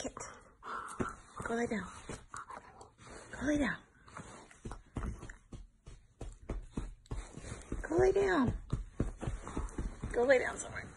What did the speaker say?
Kit, go lay down. Go lay down. Go lay down. Go lay down somewhere.